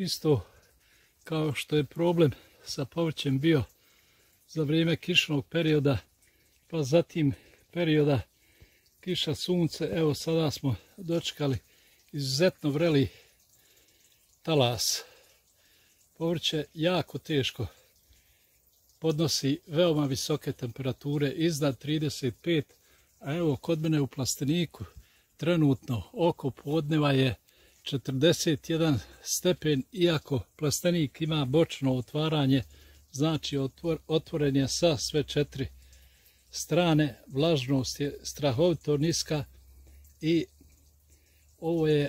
isto kao što je problem sa povrćem bio za vrijeme kišnog perioda, pa zatim perioda kiša sunce, evo sada smo dočekali izuzetno vreli talas. Povrće jako teško podnosi veoma visoke temperature iznad 35, a evo kod mene u plasteniku trenutno oko podneva je 41 stepen, iako plastenik ima bočno otvaranje, znači otvoren je sa sve četiri strane, vlažnost je strahovito niska i ovo je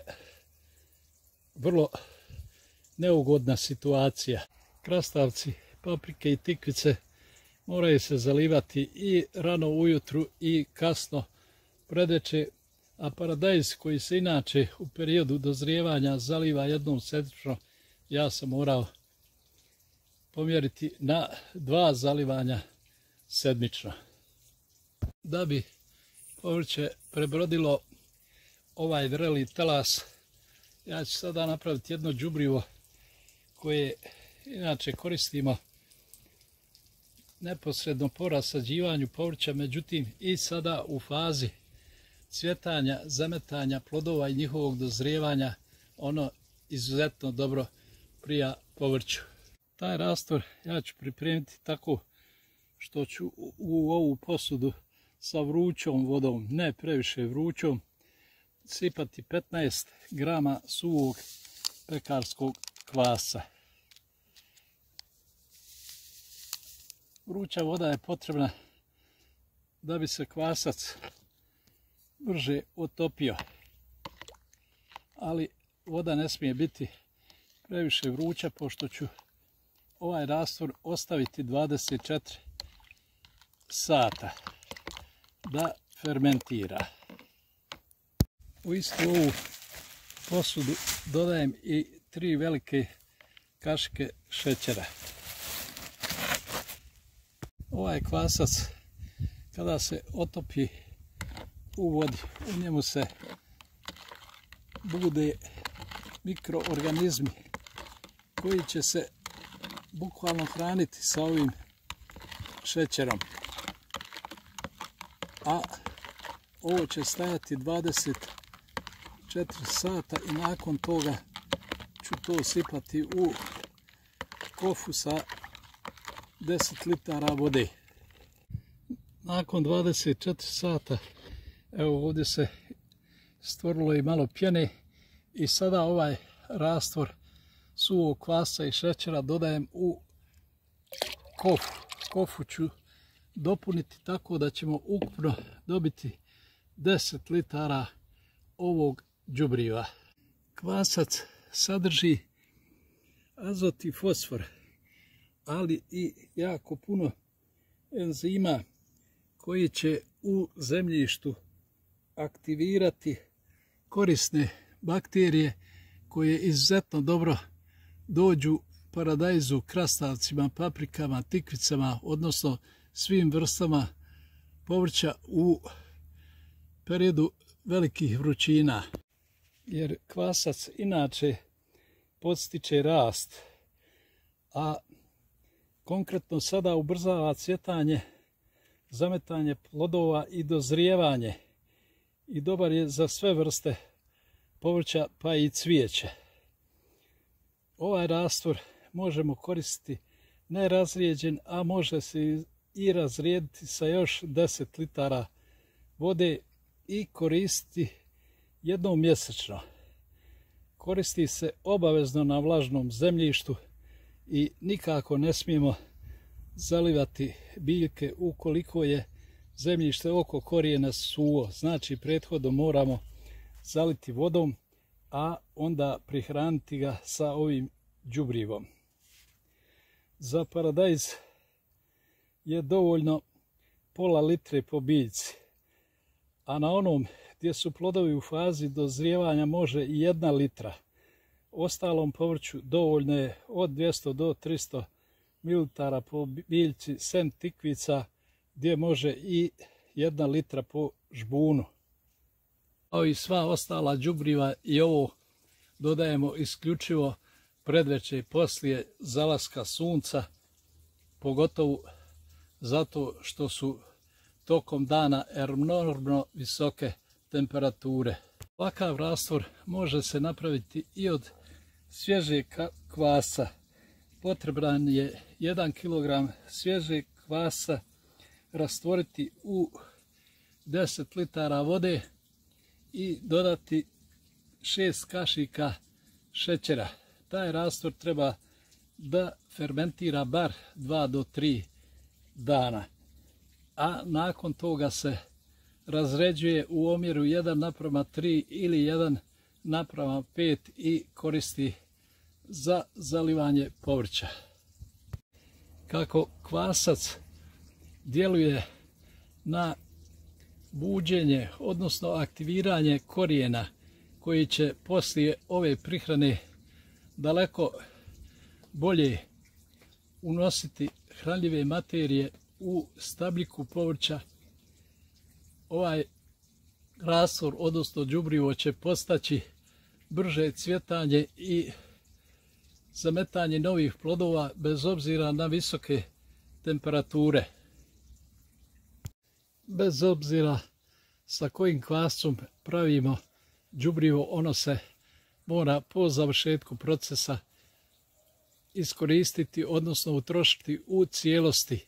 vrlo neugodna situacija. Krastavci, paprike i tikvice moraju se zalivati i rano ujutru i kasno predeće, a paradajz koji se inače u periodu dozrijevanja zaliva jednom sedmično, ja sam morao pomjeriti na dva zalivanja sedmično. Da bi povrće prebrodilo ovaj vreli talas, ja ću sada napraviti jedno džubrivo koje inače koristimo neposredno po rasađivanju povrća, međutim i sada u fazi cvjetanja, zametanja plodova i njihovog dozrijevanja, ono izuzetno dobro prija povrću. Taj rastor ja ću pripremiti tako što ću u ovu posudu sa vrućom vodom, ne previše vrućom, sipati 15 grama suvog pekarskog kvasa. Vruća voda je potrebna da bi se kvasac brže otopio. Ali voda ne smije biti previše vruća pošto ću ovaj rastvor ostaviti 24 sata da fermentira. U istu ovu posudu dodajem i tri velike kaške šećera. Ovaj kvasac kada se otopi u vodi, u njemu se bude mikroorganizmi koji će se bukvalno hraniti sa ovim šećerom. A ovo će stajati 24 sata i nakon toga ću to sipati u kofu sa 10 litara vode. Nakon 24 sata, evo ovdje se stvorilo i malo pjene i sada ovaj rastvor suvog kvasa i šećera dodajem u kofu. Kofu ću dopuniti tako da ćemo ukupno dobiti 10 litara ovog džubriva. Kvasac sadrži azot i fosfor, ali i jako puno enzima koji će u zemljištu aktivirati korisne bakterije koje izuzetno dobro dođu paradajzu, krastavcima, paprikama, tikvicama, odnosno svim vrstama povrća u periodu velikih vrućina. Jer kvasac inače podstiče rast, a konkretno sada ubrzava cvjetanje, zametanje plodova i dozrijevanje i dobar je za sve vrste povrća pa i cvijeće. Ovaj rastvor možemo koristiti nerazrijeđen, a može se i razrijediti sa još 10 litara vode i koristiti jednom mjesečno. Koristi se obavezno na vlažnom zemljištu i nikako ne smijemo zalivati biljke ukoliko je zemljište oko korijena suvo. Znači prethodno moramo zaliti vodom, a onda prihraniti ga sa ovim đubrivom. Za paradajz je dovoljno pola litre po biljci, a na onom gdje su plodovi u fazi dozrijevanja može i jedna litra. Ostalom povrću dovoljno je od 200 do 300 ml po biljci, sem tikvica gdje može i jedna litra po žbunu. Kao i sva ostala đubriva i ovo dodajemo isključivo predveće i poslije zalaska sunca, pogotovo zato što su tokom dana enormno visoke temperature. Ovakav rastvor može se napraviti i od svježeg kvasa. Potreban je 1 kg svježeg kvasa rastvoriti u 10 litara vode i dodati 6 kašika šećera. Taj rastvor treba da fermentira bar 2 do 3 dana. A nakon toga se razređuje u omjeru 1 naprama 3 ili 1 naprama 5 i koristi za zalivanje povrća. Kako kvasac djeluje na buđenje, odnosno aktiviranje korijena koji će poslije ove prihrane daleko bolje unositi hranljive materije u stabljiku povrća. Ovaj rastor, odnosno đubrivo će postaći brže cvjetanje i zametanje novih plodova bez obzira na visoke temperature. Bez obzira sa kojim kvascom pravimo đubrivo, ono se mora po završetku procesa iskoristiti, odnosno utrošiti u cijelosti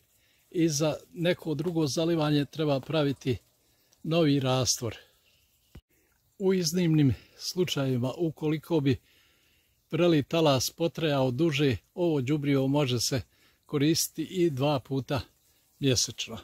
i za neko drugo zalivanje treba praviti novi rastvor. U iznimnim slučajevima, ukoliko bi preli talas potrajao duže, ovo đubrivo može se koristiti i dva puta mjesečno.